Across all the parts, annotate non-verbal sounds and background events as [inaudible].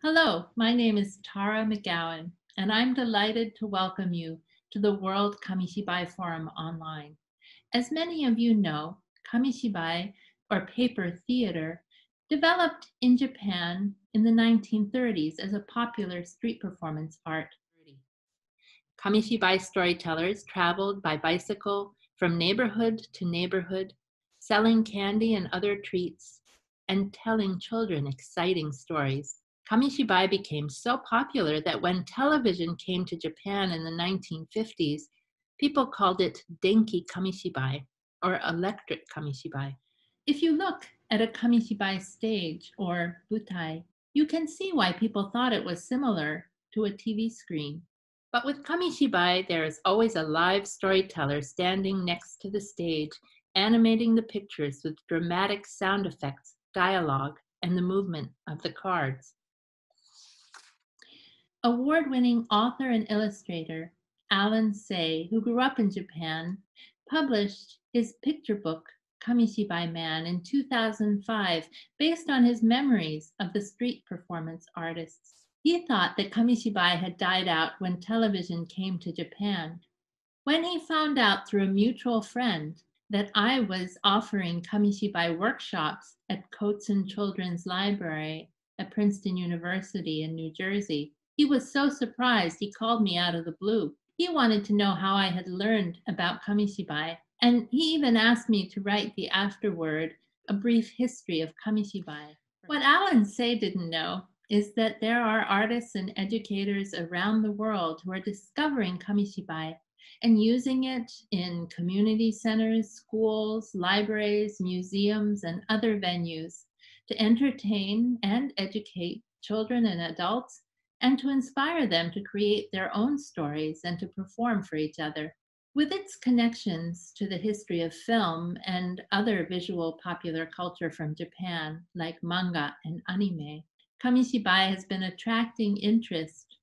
Hello, my name is Tara McGowan, and I'm delighted to welcome you to the World Kamishibai Forum online. As many of you know, Kamishibai, or paper theater, developed in Japan in the 1930s as a popular street performance art. Kamishibai storytellers traveled by bicycle from neighborhood to neighborhood, selling candy and other treats, and telling children exciting stories. Kamishibai became so popular that when television came to Japan in the 1950s, people called it Denki Kamishibai or electric Kamishibai. If you look at a Kamishibai stage or butai, you can see why people thought it was similar to a TV screen. But with Kamishibai, there is always a live storyteller standing next to the stage, animating the pictures with dramatic sound effects, dialogue, and the movement of the cards. Award winning author and illustrator Allen Say, who grew up in Japan, published his picture book, Kamishibai Man, in 2005, based on his memories of the street performance artists. He thought that Kamishibai had died out when television came to Japan. When he found out through a mutual friend that I was offering Kamishibai workshops at Cotsen Children's Library at Princeton University in New Jersey, he was so surprised he called me out of the blue. He wanted to know how I had learned about Kamishibai, and he even asked me to write the afterword, a brief history of Kamishibai. What Allen Say didn't know is that there are artists and educators around the world who are discovering Kamishibai and using it in community centers, schools, libraries, museums, and other venues to entertain and educate children and adults and to inspire them to create their own stories and to perform for each other. With its connections to the history of film and other visual popular culture from Japan, like manga and anime, Kamishibai has been attracting interest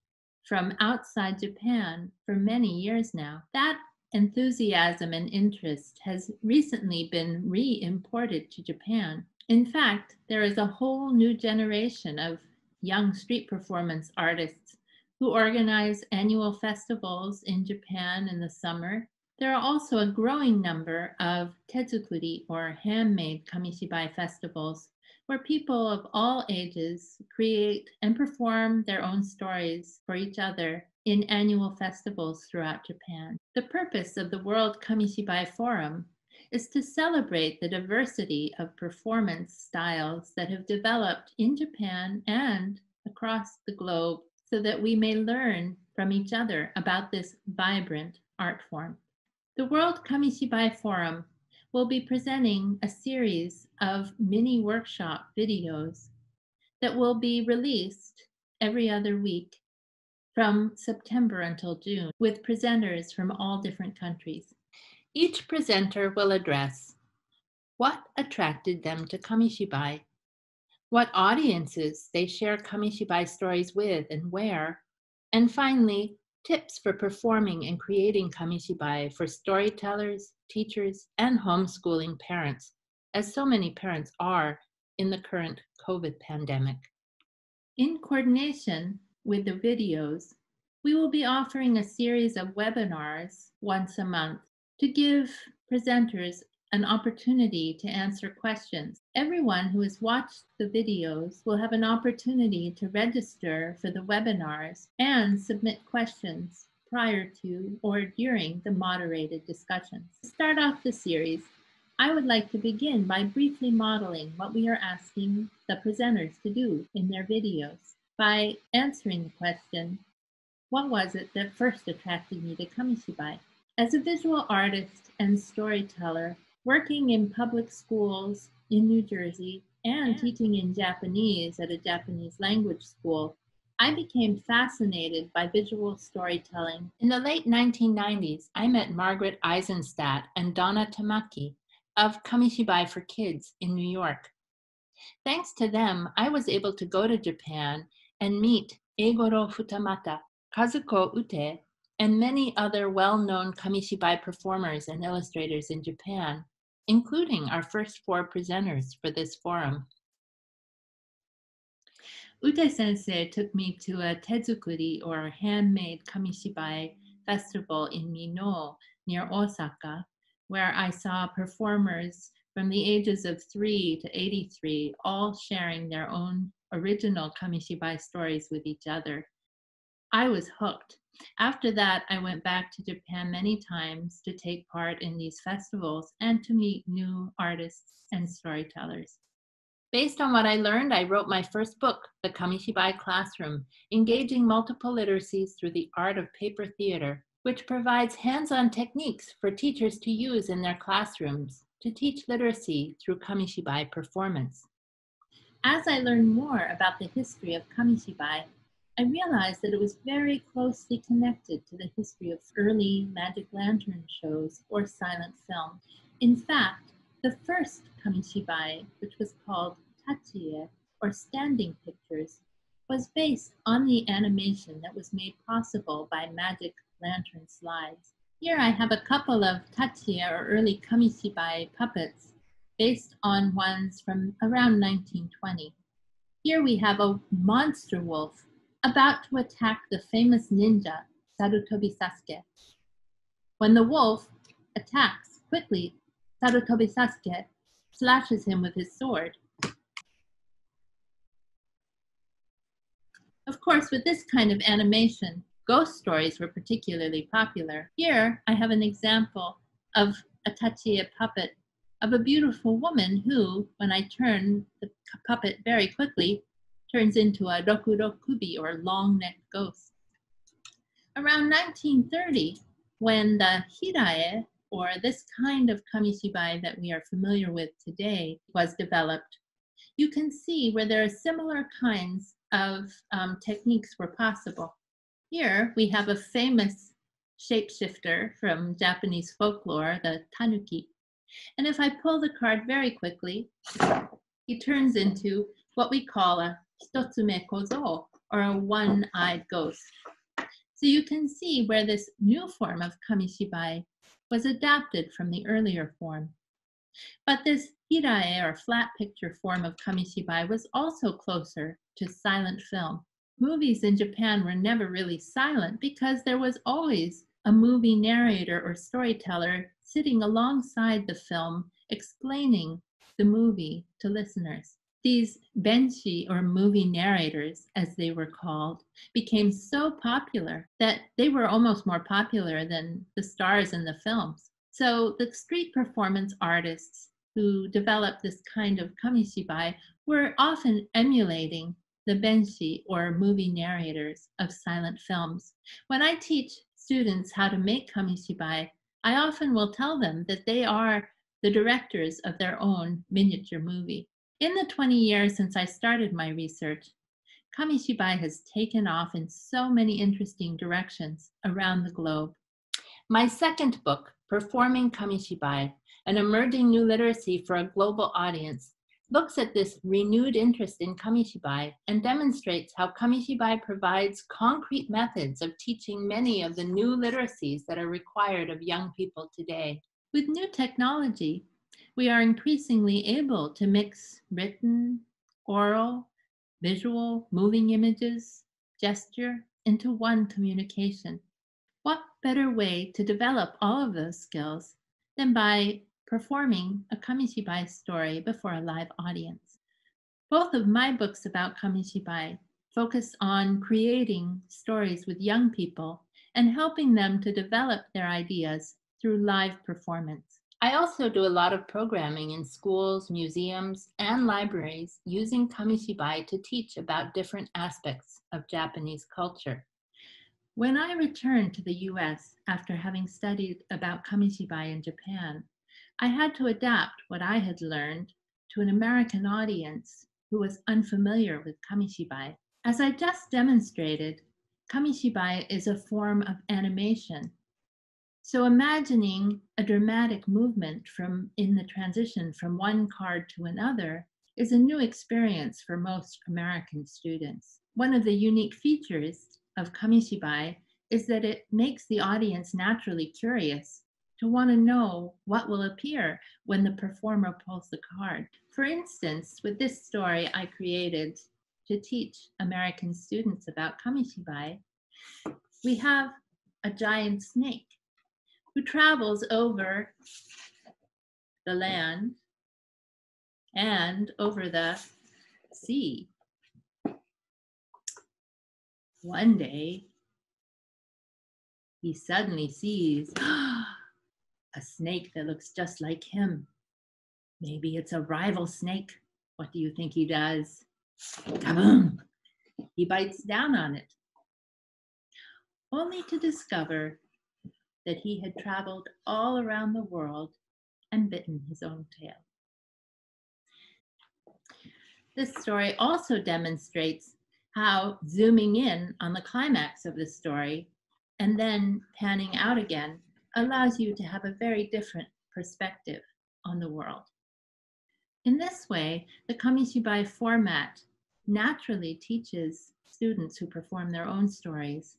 from outside Japan for many years now. That enthusiasm and interest has recently been re imported to Japan. In fact, there is a whole new generation of young street performance artists who organize annual festivals in Japan in the summer. There are also a growing number of tezukuri or handmade kamishibai festivals where people of all ages create and perform their own stories for each other in annual festivals throughout Japan. The purpose of the World Kamishibai Forum is to celebrate the diversity of performance styles that have developed in Japan and across the globe so that we may learn from each other about this vibrant art form. The World Kamishibai Forum will be presenting a series of mini workshop videos that will be released every other week from September until June with presenters from all different countries. Each presenter will address what attracted them to Kamishibai, what audiences they share Kamishibai stories with and where, and finally, tips for performing and creating Kamishibai for storytellers, teachers, and homeschooling parents, as so many parents are in the current COVID pandemic. In coordination with the videos, we will be offering a series of webinars once a month to give presenters an opportunity to answer questions. Everyone who has watched the videos will have an opportunity to register for the webinars and submit questions prior to or during the moderated discussions. To start off the series, I would like to begin by briefly modeling what we are asking the presenters to do in their videos by answering the question, what was it that first attracted me to Kamishibai? As a visual artist and storyteller working in public schools in New Jersey and teaching in Japanese at a Japanese language school, I became fascinated by visual storytelling. In the late 1990s, I met Margaret Eisenstadt and Donna Tamaki of Kamishibai for Kids in New York. Thanks to them, I was able to go to Japan and meet Eigoro Futamata, Kazuko Ute, and many other well-known Kamishibai performers and illustrators in Japan, including our first four presenters for this forum. Ute sensei took me to a tezukuri or handmade kamishibai festival in Mino near Osaka, where I saw performers from the ages of 3 to 83 all sharing their own original kamishibai stories with each other. I was hooked. After that, I went back to Japan many times to take part in these festivals and to meet new artists and storytellers. Based on what I learned, I wrote my first book, The Kamishibai Classroom, engaging multiple literacies through the art of paper theater, which provides hands on techniques for teachers to use in their classrooms to teach literacy through Kamishibai performance. As I learned more about the history of Kamishibai, I realized that it was very closely connected to the history of early magic lantern shows or silent film. In fact, the first Kamishibai, which was called Tachie, or standing pictures, was based on the animation that was made possible by magic lantern slides. Here I have a couple of Tachie or early Kamishibai puppets based on ones from around 1920. Here we have a monster wolf about to attack the famous ninja Sarutobi Sasuke. When the wolf attacks quickly, Sarutobi Sasuke slashes him with his sword. Of course, with this kind of animation, ghost stories were particularly popular. Here, I have an example of a Tachie puppet of a beautiful woman who, when I turn the puppet very quickly, turns into a rokurokubi or long necked ghost. Around 1930, when the hirae, or this kind of kamishibai that we are familiar with today, was developed, you can see where there are similar kinds of um, techniques were possible. Here we have a famous shapeshifter from Japanese folklore, the tanuki. And if I pull the card very quickly, he turns into what we call a hitotsume kozo, or a one-eyed ghost. So you can see where this new form of kamishibai was adapted from the earlier form. But this hirae, or flat picture form of kamishibai, was also closer to silent film. Movies in Japan were never really silent because there was always a movie narrator or storyteller sitting alongside the film explaining the movie to listeners. These benshi or movie narrators, as they were called, became so popular that they were almost more popular than the stars in the films. So the street performance artists who developed this kind of kamishibai were often emulating the benshi or movie narrators of silent films. When I teach students how to make kamishibai, I often will tell them that they are the directors of their own miniature movie. In the 20 years since I started my research, Kamishibai has taken off in so many interesting directions around the globe. My second book, Performing Kamishibai, an emerging new literacy for a global audience, looks at this renewed interest in Kamishibai and demonstrates how Kamishibai provides concrete methods of teaching many of the new literacies that are required of young people today. With new technology, we are increasingly able to mix written, oral, visual, moving images, gesture into one communication. What better way to develop all of those skills than by performing a Kamishibai story before a live audience? Both of my books about Kamishibai focus on creating stories with young people and helping them to develop their ideas through live performance. I also do a lot of programming in schools, museums, and libraries using Kamishibai to teach about different aspects of Japanese culture. When I returned to the US after having studied about Kamishibai in Japan, I had to adapt what I had learned to an American audience who was unfamiliar with Kamishibai. As I just demonstrated, Kamishibai is a form of animation so imagining a dramatic movement from in the transition from one card to another is a new experience for most American students. One of the unique features of Kamishibai is that it makes the audience naturally curious to want to know what will appear when the performer pulls the card. For instance, with this story I created to teach American students about Kamishibai, we have a giant snake who travels over the land and over the sea. One day, he suddenly sees [gasps] a snake that looks just like him. Maybe it's a rival snake. What do you think he does? Kaboom! He bites down on it, only to discover that he had traveled all around the world and bitten his own tail. This story also demonstrates how zooming in on the climax of the story and then panning out again allows you to have a very different perspective on the world. In this way, the Kamishibai format naturally teaches students who perform their own stories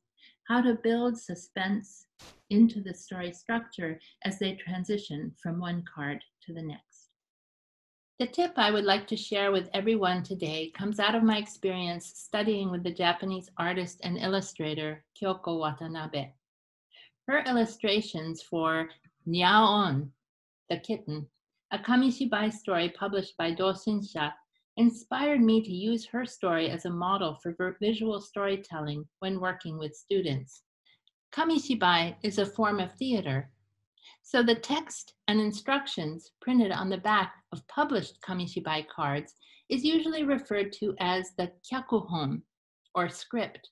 how to build suspense into the story structure as they transition from one card to the next. The tip I would like to share with everyone today comes out of my experience studying with the Japanese artist and illustrator Kyoko Watanabe. Her illustrations for Nyaon, the kitten, a Kamishibai story published by Doshinsha, inspired me to use her story as a model for visual storytelling when working with students. Kamishibai is a form of theater so the text and instructions printed on the back of published Kamishibai cards is usually referred to as the kyakuhon, or script.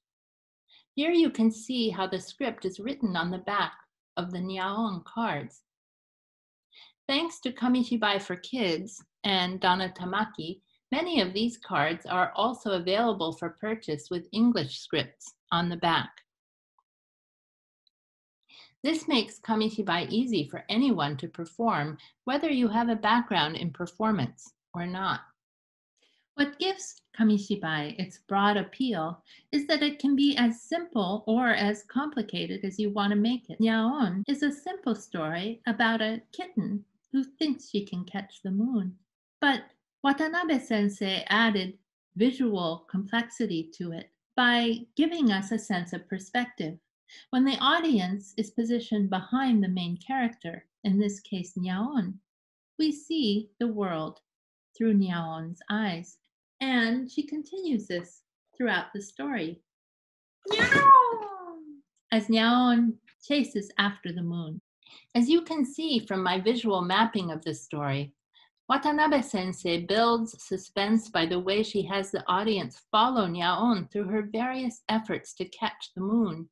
Here you can see how the script is written on the back of the Nyaon cards. Thanks to Kamishibai for Kids and Donna Tamaki, many of these cards are also available for purchase with English scripts on the back. This makes Kamishibai easy for anyone to perform, whether you have a background in performance or not. What gives Kamishibai its broad appeal is that it can be as simple or as complicated as you want to make it. Nyaon is a simple story about a kitten who thinks she can catch the moon. But Watanabe sensei added visual complexity to it by giving us a sense of perspective. When the audience is positioned behind the main character, in this case Nyaon, we see the world through Nyaon's eyes. And she continues this throughout the story. Nyaon! As Nyaon chases after the moon. As you can see from my visual mapping of the story, Watanabe sensei builds suspense by the way she has the audience follow Nyaon through her various efforts to catch the moon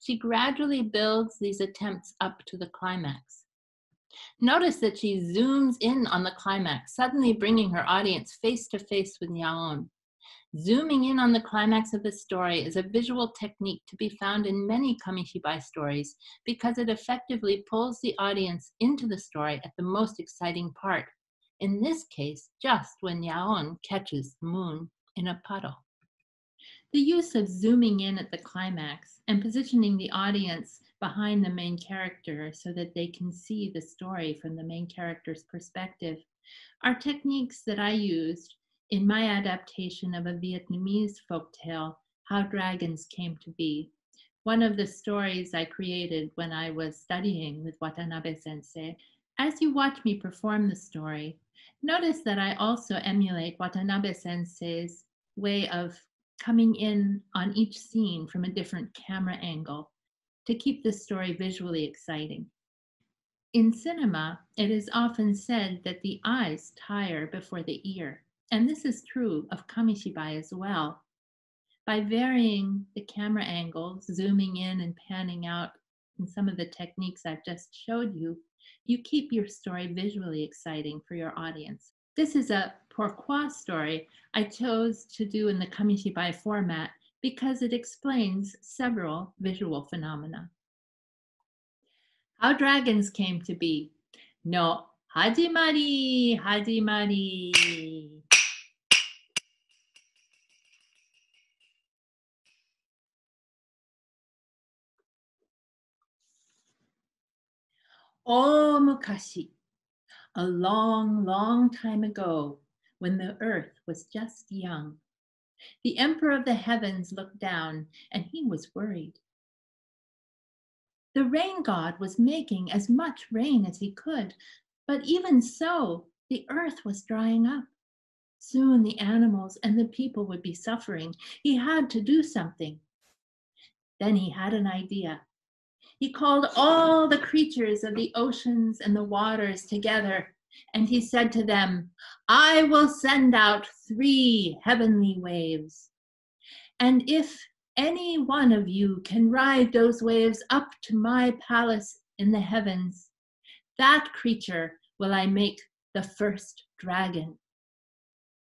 she gradually builds these attempts up to the climax. Notice that she zooms in on the climax, suddenly bringing her audience face to face with Nyaon. Zooming in on the climax of the story is a visual technique to be found in many Kamishibai stories because it effectively pulls the audience into the story at the most exciting part. In this case, just when Nyaon catches the moon in a puddle. The use of zooming in at the climax and positioning the audience behind the main character so that they can see the story from the main character's perspective are techniques that I used in my adaptation of a Vietnamese folk tale, How Dragons Came to Be. One of the stories I created when I was studying with Watanabe sensei. As you watch me perform the story, notice that I also emulate Watanabe sensei's way of coming in on each scene from a different camera angle to keep the story visually exciting. In cinema, it is often said that the eyes tire before the ear, and this is true of Kamishibai as well. By varying the camera angles, zooming in and panning out, and some of the techniques I've just showed you, you keep your story visually exciting for your audience. This is a pourquoi story I chose to do in the Kamishibai format because it explains several visual phenomena. How dragons came to be. No, hajimari, hajimari. Oh, mukashi, a long, long time ago, when the earth was just young. The emperor of the heavens looked down and he was worried. The rain god was making as much rain as he could, but even so, the earth was drying up. Soon the animals and the people would be suffering. He had to do something. Then he had an idea. He called all the creatures of the oceans and the waters together, and he said to them, I will send out three heavenly waves. And if any one of you can ride those waves up to my palace in the heavens, that creature will I make the first dragon.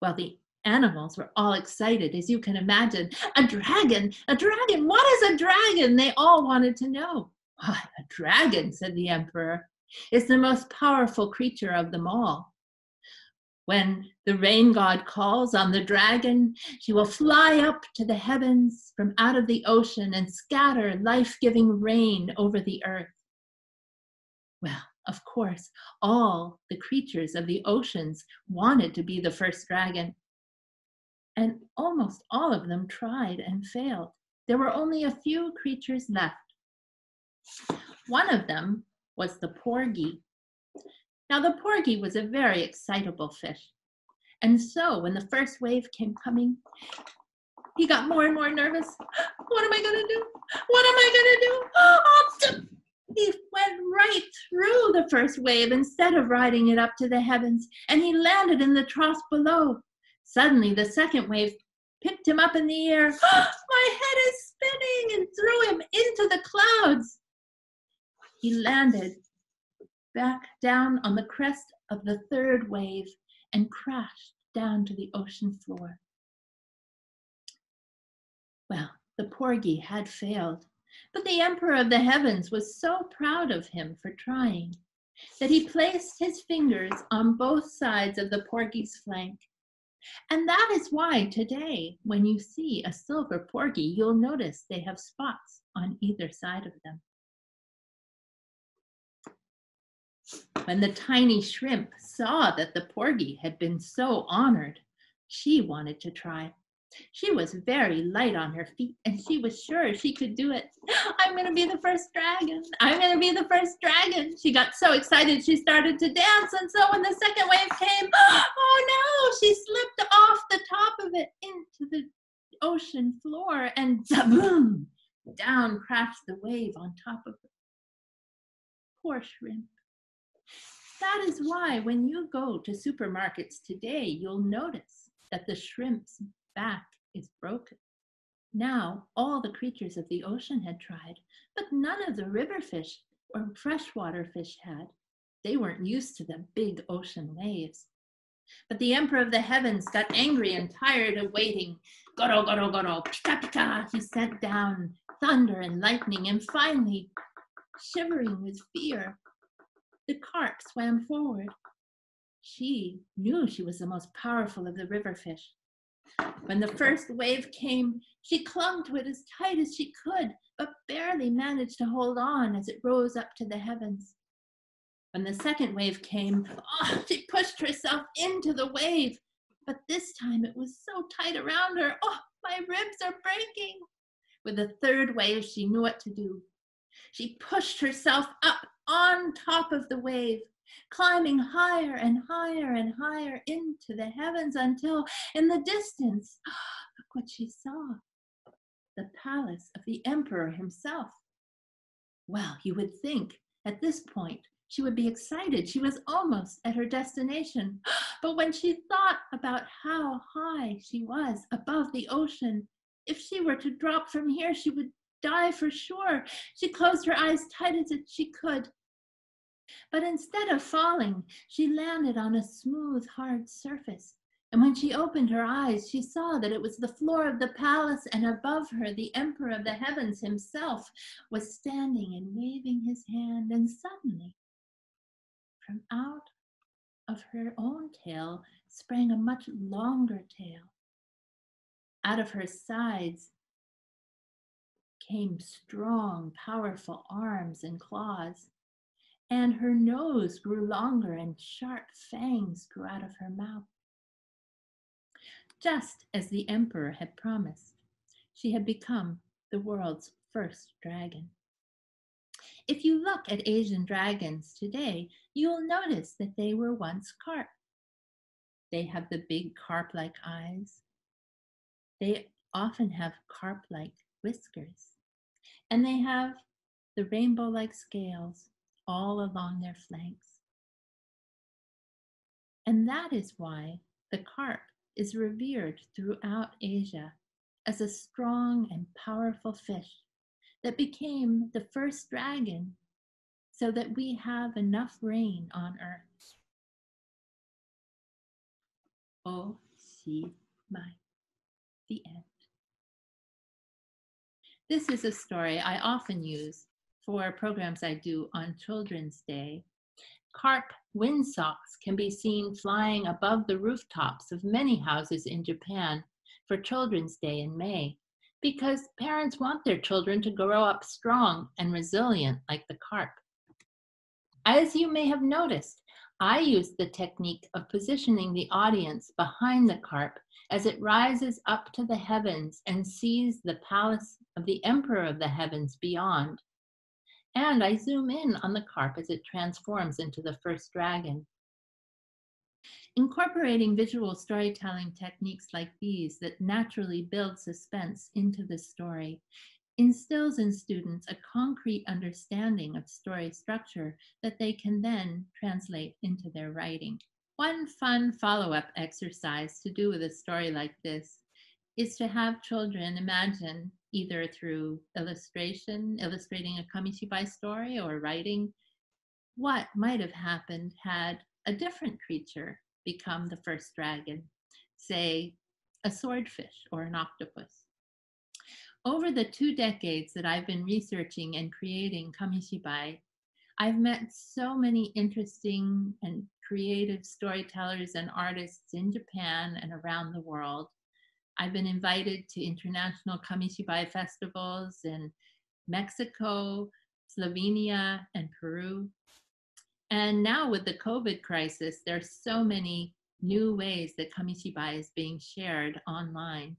Well, the animals were all excited, as you can imagine. A dragon, a dragon, what is a dragon? They all wanted to know. Ah, a dragon, said the emperor, is the most powerful creature of them all. When the rain god calls on the dragon, she will fly up to the heavens from out of the ocean and scatter life giving rain over the earth. Well, of course, all the creatures of the oceans wanted to be the first dragon. And almost all of them tried and failed. There were only a few creatures left. One of them was the porgy. Now, the porgy was a very excitable fish. And so, when the first wave came coming, he got more and more nervous. [gasps] What am I going to do? What am I going to do? [gasps] Oh, he went right through the first wave instead of riding it up to the heavens, and he landed in the trough below. Suddenly, the second wave picked him up in the air. [gasps] My head is spinning and threw him into the clouds. He landed back down on the crest of the third wave and crashed down to the ocean floor. Well, the porgy had failed. But the Emperor of the Heavens was so proud of him for trying that he placed his fingers on both sides of the porgy's flank. And that is why today, when you see a silver porgy, you'll notice they have spots on either side of them. When the tiny shrimp saw that the porgy had been so honored, she wanted to try. She was very light on her feet and she was sure she could do it. [gasps] I'm going to be the first dragon. I'm going to be the first dragon. She got so excited she started to dance. And so when the second wave came, [gasps] oh no, she slipped off the top of it into the ocean floor and [laughs] boom, down crashed the wave on top of her. Poor shrimp. That is why when you go to supermarkets today, you'll notice that the shrimp's back is broken. Now all the creatures of the ocean had tried, but none of the river fish or freshwater fish had. They weren't used to the big ocean waves. But the emperor of the heavens got angry and tired of waiting. Goro, goro, goro, pika, pika. He sent down thunder and lightning, and finally, shivering with fear, the carp swam forward. She knew she was the most powerful of the river fish. When the first wave came, she clung to it as tight as she could, but barely managed to hold on as it rose up to the heavens. When the second wave came, oh, she pushed herself into the wave, but this time it was so tight around her. Oh, my ribs are breaking. With the third wave, she knew what to do. She pushed herself up on top of the wave, climbing higher and higher and higher into the heavens until in the distance, [gasps] look what she saw the palace of the emperor himself. Well, you would think at this point she would be excited. She was almost at her destination. [gasps] But when she thought about how high she was above the ocean, if she were to drop from here, she would die for sure. She closed her eyes tight as she could but instead of falling, she landed on a smooth, hard surface. And when she opened her eyes, she saw that it was the floor of the palace, and above her, the Emperor of the Heavens himself was standing and waving his hand. And suddenly, from out of her own tail sprang a much longer tail. Out of her sides came strong, powerful arms and claws and her nose grew longer and sharp fangs grew out of her mouth. just as the emperor had promised. She had become the world's first dragon. If you look at Asian dragons today, you will notice that they were once carp. They have the big carp like eyes. They often have carp like whiskers. And they have the rainbow like scales all along their flanks. And that is why the carp is revered throughout Asia as a strong and powerful fish that became the first dragon so that we have enough rain on earth. Oh, see my, the end. This is a story I often use for programs I do on Children's Day. Carp windsocks can be seen flying above the rooftops of many houses in Japan for Children's Day in May because parents want their children to grow up strong and resilient like the carp. As you may have noticed, I use the technique of positioning the audience behind the carp as it rises up to the heavens and sees the palace of the emperor of the heavens beyond. And I zoom in on the carp as it transforms into the first dragon. Incorporating visual storytelling techniques like these that naturally build suspense into the story instills in students a concrete understanding of story structure that they can then translate into their writing. One fun follow up exercise to do with a story like this is to have children imagine either through illustration, illustrating a Kamishibai story, or writing what might have happened had a different creature become the first dragon, say a swordfish or an octopus. Over the two decades that I've been researching and creating Kamishibai, I've met so many interesting and creative storytellers and artists in Japan and around the world. I've been invited to international Kamishibai festivals in Mexico, Slovenia, and Peru. And now with the COVID crisis, there's so many new ways that Kamishibai is being shared online.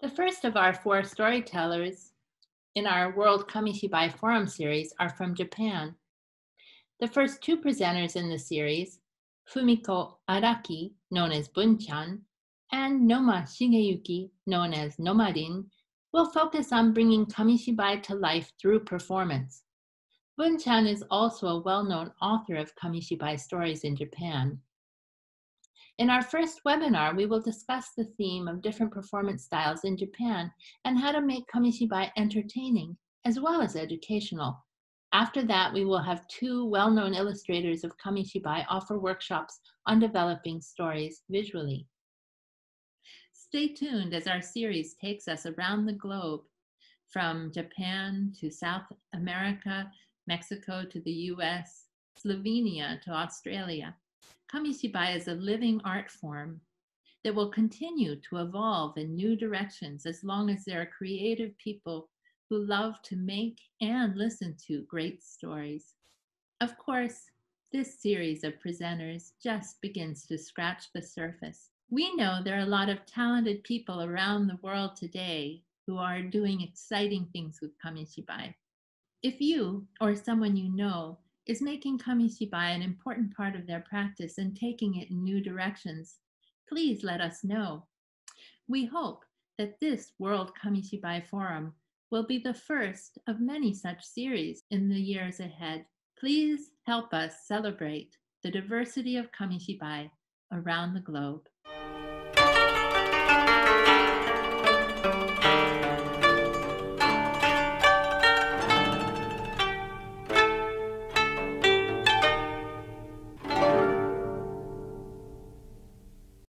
The first of our four storytellers in our World Kamishibai Forum series are from Japan. The first two presenters in the series, Fumiko Araki, known as Bunchan, and Noma Shigeyuki, known as Nomarin, will focus on bringing Kamishibai to life through performance. Bunchan is also a well-known author of Kamishibai stories in Japan. In our first webinar, we will discuss the theme of different performance styles in Japan and how to make Kamishibai entertaining as well as educational. After that, we will have two well-known illustrators of Kamishibai offer workshops on developing stories visually. Stay tuned as our series takes us around the globe from Japan to South America, Mexico to the US, Slovenia to Australia. Kamishibai is a living art form that will continue to evolve in new directions as long as there are creative people who love to make and listen to great stories. Of course, this series of presenters just begins to scratch the surface. We know there are a lot of talented people around the world today who are doing exciting things with Kamishibai. If you or someone you know is making Kamishibai an important part of their practice and taking it in new directions, please let us know. We hope that this World Kamishibai Forum will be the first of many such series in the years ahead. Please help us celebrate the diversity of Kamishibai around the globe.